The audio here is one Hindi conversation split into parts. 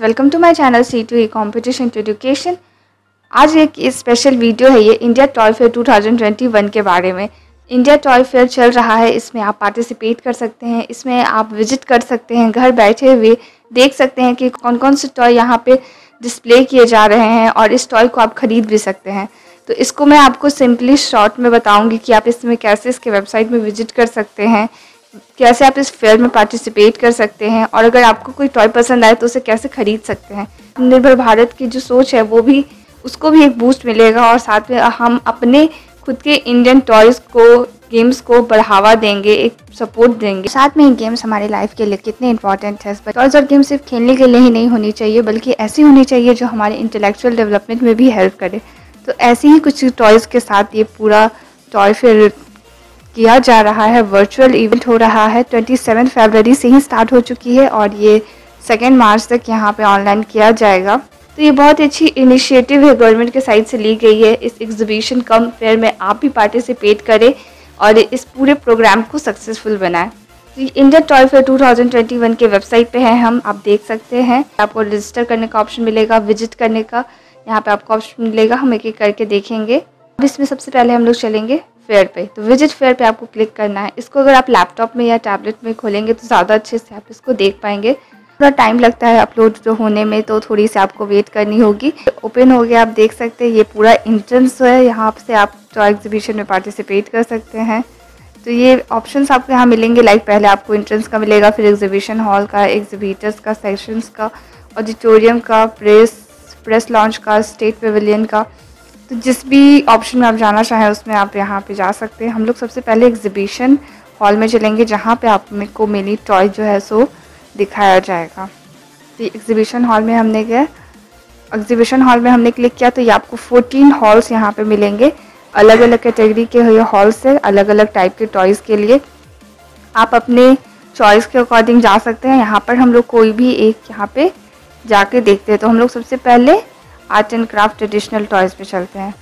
Welcome to my channel C two E competition to education. आज एक स्पेशल वीडियो है ये इंडिया टॉय फेयर 2021 के बारे में। इंडिया टॉय फेयर चल रहा है, इसमें आप पार्टिसिपेट कर सकते हैं, इसमें आप विज़िट कर सकते हैं, घर बैठे हुए देख सकते हैं कि कौन कौन से टॉय यहाँ पे डिस्प्ले किए जा रहे हैं और इस टॉय को आप ख़रीद भी सकते हैं। तो इसको मैं आपको सिंपली शॉर्ट में बताऊँगी कि आप इसमें कैसे इसके वेबसाइट में विज़िट कर सकते हैं। कैसे आप इस फेयर में पार्टिसिपेट कर सकते हैं? और अगर आपको कोई टॉय पसंद आए तो उसे कैसे खरीद सकते हैं? निर्भर भारत की जो सोच है, वो भी, उसको भी एक बूस्ट मिलेगा और साथ में हम अपने खुद के इंडियन टॉयज़ को गेम्स को बढ़ावा देंगे, एक सपोर्ट देंगे। साथ में गेम्स हमारे लाइफ के लिए कितने इंपॉर्टेंट है। टॉयज़ और गेम्स सिर्फ़ खेलने के लिए ही नहीं होनी चाहिए, बल्कि ऐसी होनी चाहिए जो हमारे इंटेलेक्चुअल डेवलपमेंट में भी हेल्प करे। तो ऐसे ही कुछ टॉयज़ के साथ ये पूरा टॉय फेयर किया जा रहा है। वर्चुअल इवेंट हो रहा है। 27 फरवरी से ही स्टार्ट हो चुकी है और ये सेकेंड मार्च तक यहाँ पे ऑनलाइन किया जाएगा। तो ये बहुत अच्छी इनिशिएटिव है। गवर्नमेंट के साइड से ली गई है। इस एग्जीबिशन कम फेयर में आप भी पार्टिसिपेट करें और इस पूरे प्रोग्राम को सक्सेसफुल बनाएँ। तो इंडिया टॉय फेयर 2021 के वेबसाइट पे है हम। आप देख सकते हैं। आपको रजिस्टर करने का ऑप्शन मिलेगा विज़िट करने का। यहाँ पे आपको ऑप्शन मिलेगा। हम एक एक करके देखेंगे। अब इसमें सबसे पहले हम लोग चलेंगे। फेयर पे तो विज़िट फेयर पे आपको क्लिक करना है। इसको अगर आप लैपटॉप में या टैबलेट में खोलेंगे तो ज़्यादा अच्छे से आप इसको देख पाएँगे। थोड़ा टाइम लगता है अपलोड जो होने में तो थोड़ी सी आपको वेट करनी होगी। ओपन हो गया, आप देख सकते हैं, ये पूरा इंट्रेंस है। यहाँ से आप जो एग्जीबिशन में पार्टिसिपेट कर सकते हैं। तो ये ऑप्शंस आपको यहाँ मिलेंगे, लाइक पहले आपको इंट्रेंस का मिलेगा, फिर एग्जीबिशन हॉल का, एग्जीबिटर्स का, सेशंस का, ऑडिटोरियम का, प्रेस प्रेस लॉन्च का, स्टेट पेविलियन का। तो जिस भी ऑप्शन में आप जाना चाहें, उसमें आप यहाँ पे जा सकते हैं। हम लोग सबसे पहले एग्जीबिशन हॉल में चलेंगे, जहाँ पे आप को मिनी टॉय जो है, सो दिखाया जाएगा। तो एग्जीबिशन हॉल में हमने गया एग्जीबिशन हॉल में हमने क्लिक किया तो ये आपको 14 हॉल्स यहाँ पे मिलेंगे। अलग अलग कैटेगरी के ये हॉल्स है अलग अलग टाइप के टॉयज़ के लिए। आप अपने चॉइस के अकॉर्डिंग जा सकते हैं। यहाँ पर हम लोग कोई भी एक यहाँ पे जाके देखते हैं। तो हम लोग सबसे पहले art and craft traditional toys पे चलते हैं।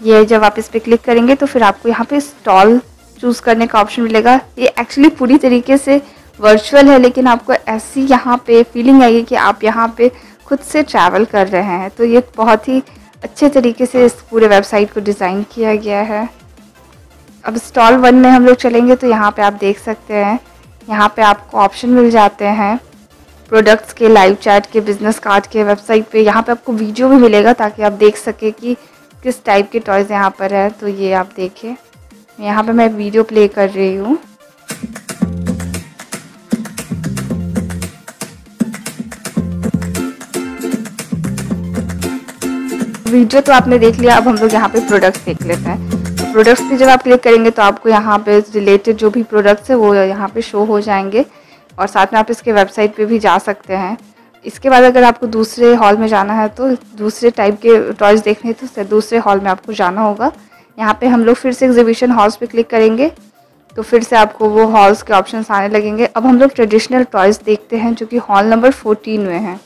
ये जब आप इस पर क्लिक करेंगे तो फिर आपको यहाँ पे स्टॉल चूज़ करने का ऑप्शन मिलेगा। ये एक्चुअली पूरी तरीके से वर्चुअल है, लेकिन आपको ऐसी यहाँ पे फीलिंग आएगी कि आप यहाँ पे खुद से ट्रैवल कर रहे हैं। तो ये बहुत ही अच्छे तरीके से इस पूरे वेबसाइट को डिज़ाइन किया गया है। अब स्टॉल वन में हम लोग चलेंगे तो यहाँ पे आप देख सकते हैं। यहाँ पे आपको ऑप्शन मिल जाते हैं। प्रोडक्ट्स के लाइव चैट के बिज़नेस कार्ड के वेबसाइट पे यहाँ पे आपको वीडियो भी मिलेगा ताकि आप देख सके कि किस टाइप के टॉयज़ यहाँ पर है। तो ये आप देखें। यहाँ पे मैं वीडियो प्ले कर रही हूँ। वीडियो तो आपने देख लिया, अब हम लोग यहाँ पे प्रोडक्ट्स देख लेते हैं। तो प्रोडक्ट्स पे जब आप क्लिक करेंगे तो आपको यहाँ पे रिलेटेड जो भी प्रोडक्ट्स है, वो यहाँ पे शो हो जाएँगे। और साथ में आप इसके वेबसाइट पे भी जा सकते हैं। इसके बाद अगर आपको दूसरे हॉल में जाना है तो दूसरे टाइप के टॉयज़ देखने तो दूसरे हॉल में आपको जाना होगा। यहाँ पे हम लोग फिर से एग्जीबिशन हॉल्स पे क्लिक करेंगे तो फिर से आपको वो हॉल्स के ऑप्शन आने लगेंगे। अब हम लोग ट्रेडिशनल टॉयज़ देखते हैं, जो कि हॉल नंबर फोर्टीन में हैं।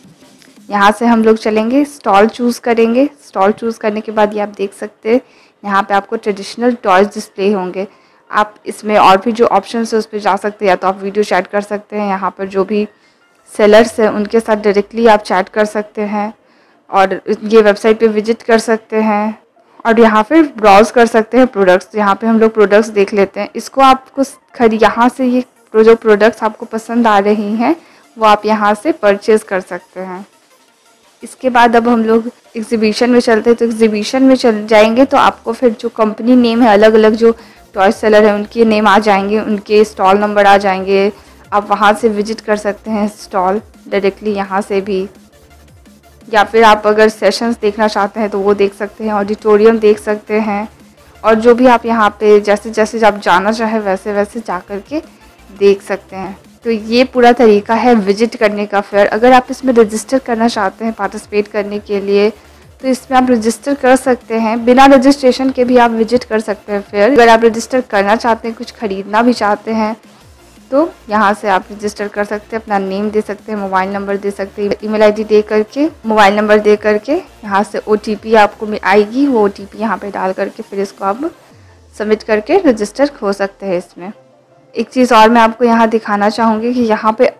यहाँ से हम लोग चलेंगे स्टॉल चूज़ करेंगे। स्टॉल चूज़ करने के बाद ये आप देख सकते हैं, यहाँ पे आपको ट्रेडिशनल टॉयज़ डिस्प्ले होंगे। आप इसमें और भी जो ऑप्शन है, उस पर जा सकते हैं, या तो आप वीडियो चैट कर सकते हैं, यहाँ पर जो भी सेलर्स हैं, उनके साथ डायरेक्टली आप चैट कर सकते हैं, और ये वेबसाइट पे विज़िट कर सकते हैं, और यहाँ पे ब्राउज़ कर सकते हैं प्रोडक्ट्स यहाँ पे हम लोग प्रोडक्ट्स देख लेते हैं। इसको आपको खरीद यहाँ से ये जो प्रोडक्ट्स आपको पसंद आ रही हैं, वो आप यहाँ से परचेज़ कर सकते हैं। इसके बाद अब हम लोग एग्जीबिशन में चलते हैं तो एग्जीबिशन में चल जाएँगे तो आपको फिर जो कंपनी नेम है अलग अलग जो टॉय सेलर है, उनके नेम आ जाएँगे, उनके स्टॉल नंबर आ जाएँगे। आप वहाँ से विज़िट कर सकते हैं स्टॉल डायरेक्टली यहाँ से भी। या फिर आप अगर सेशंस देखना चाहते हैं तो वो देख सकते हैं ऑडिटोरियम देख सकते हैं। और जो भी आप यहाँ पे जैसे जैसे आप जाना चाहें वैसे वैसे जा कर के देख सकते हैं। तो ये पूरा तरीका है विज़िट करने का फिर। अगर आप इसमें रजिस्टर करना चाहते हैं पार्टिसिपेट करने के लिए तो इसमें आप रजिस्टर कर सकते हैं। बिना रजिस्ट्रेशन के भी आप विज़िट कर सकते हैं फिर। अगर आप रजिस्टर करना चाहते हैं, कुछ ख़रीदना भी चाहते हैं तो यहाँ से आप रजिस्टर कर सकते हैं, अपना नेम दे सकते हैं मोबाइल नंबर दे सकते हैं ईमेल आईडी दे करके मोबाइल नंबर दे करके, यहाँ से ओटीपी आपको आएगी। वो ओ टी पी यहाँ पर डाल करके फिर इसको आप सबमिट करके रजिस्टर हो सकते हैं इसमें। एक चीज़ और मैं आपको यहाँ दिखाना चाहूँगी कि यहाँ पे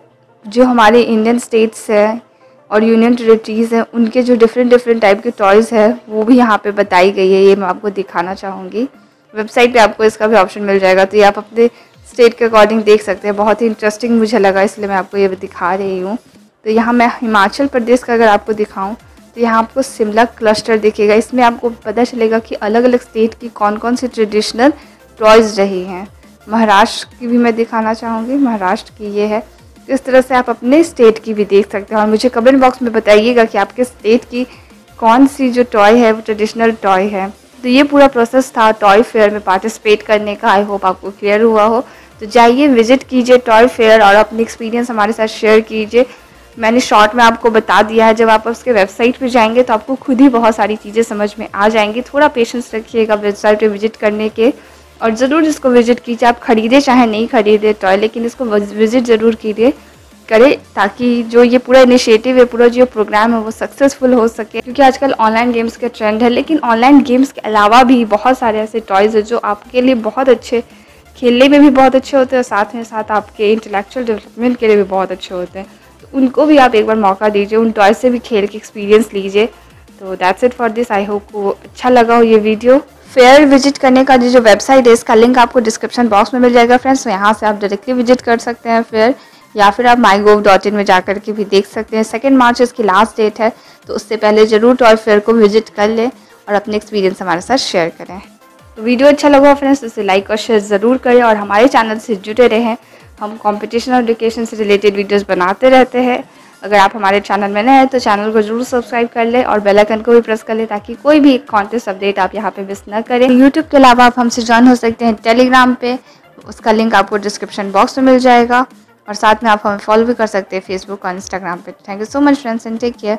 जो हमारे इंडियन स्टेट्स है और यूनियन टेरेटरीज़ हैं, उनके जो डिफरेंट डिफरेंट टाइप के टॉयज़ है, वो भी यहाँ पे बताई गई है, ये मैं आपको दिखाना चाहूँगी। वेबसाइट पे आपको इसका भी ऑप्शन मिल जाएगा तो ये आप अपने स्टेट के अकॉर्डिंग देख सकते हैं। बहुत ही इंटरेस्टिंग मुझे लगा, इसलिए मैं आपको ये दिखा रही हूँ। तो यहाँ मैं हिमाचल प्रदेश का अगर आपको दिखाऊँ तो यहाँ आपको शिमला क्लस्टर दिखेगा। इसमें आपको पता चलेगा कि अलग अलग स्टेट की कौन कौन सी ट्रेडिशनल टॉयज़ रही हैं। महाराष्ट्र की भी मैं दिखाना चाहूँगी। महाराष्ट्र की ये है इस तरह से आप अपने स्टेट की भी देख सकते हैं। और मुझे कमेंट बॉक्स में बताइएगा कि आपके स्टेट की कौन सी जो टॉय है, वो ट्रेडिशनल टॉय है। तो ये पूरा प्रोसेस था टॉय फेयर में पार्टिसिपेट करने का। आई होप आपको क्लियर हुआ हो। तो जाइए विज़िट कीजिए टॉय फेयर और अपनी एक्सपीरियंस हमारे साथ शेयर कीजिए। मैंने शॉर्ट में आपको बता दिया है, जब आप उसके वेबसाइट पे जाएँगे तो आपको खुद ही बहुत सारी चीज़ें समझ में आ जाएँगी। थोड़ा पेशेंस रखिएगा वेबसाइट पे विज़िट करने के। और ज़रूर इसको विज़िट कीजिए। आप ख़रीदे, चाहे नहीं ख़रीदे टॉय लेकिन इसको विज़िट ज़रूर कीजिए। करें ताकि जो ये पूरा इनिशिएटिव है, पूरा जो प्रोग्राम है, वो सक्सेसफुल हो सके। क्योंकि आजकल ऑनलाइन गेम्स का ट्रेंड है, लेकिन ऑनलाइन गेम्स के अलावा भी बहुत सारे ऐसे टॉयज़ हैं जो आपके लिए बहुत अच्छे, खेलने में भी बहुत अच्छे होते हैं और साथ में साथ आपके इंटेलेक्चुअल डेवलपमेंट के लिए भी बहुत अच्छे होते हैं। तो उनको भी आप एक बार मौका दीजिए, उन टॉयज़ से भी खेल के एक्सपीरियंस लीजिए। तो that's it for this I hope को अच्छा लगा हो ये वीडियो फेयर विज़िट करने का जो वेबसाइट है, इसका लिंक आपको डिस्क्रिप्शन बॉक्स में मिल जाएगा। फ्रेंड्स तो यहाँ से आप डायरेक्टली विज़िट कर सकते हैं फेयर, या फिर आप माई गोव डॉट इन में जा के भी देख सकते हैं। सेकेंड मार्च इसकी लास्ट डेट है तो उससे पहले ज़रूर टॉय फेयर को विज़िट कर लें और अपने एक्सपीरियंस हमारे साथ शेयर करें। तो वीडियो अच्छा लगा फ्रेंड्स तो इसे लाइक और शेयर ज़रूर करें और हमारे चैनल से जुड़े रहें। हम कंपटीशन और एजुकेशन से रिलेटेड वीडियोस बनाते रहते हैं। अगर आप हमारे चैनल में नए हैं तो चैनल को ज़रूर सब्सक्राइब कर लें और बेल आइकन को भी प्रेस कर ले ताकि कोई भी कॉन्टेस्ट अपडेट आप यहाँ पे मिस ना करें। यूट्यूब के अलावा आप हमसे ज्वाइन हो सकते हैं टेलीग्राम पे। उसका लिंक आपको डिस्क्रिप्शन बॉक्स में मिल जाएगा। और साथ में आप हमें फॉलो भी कर सकते हैं फेसबुक और इंस्टाग्राम पे। Thank you so much friends and take care